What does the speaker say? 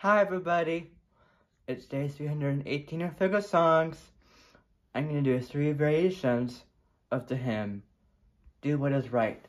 Hi everybody, it's day 318 of Feel Good Songs. I'm going to do three variations of the hymn, Do What Is Right.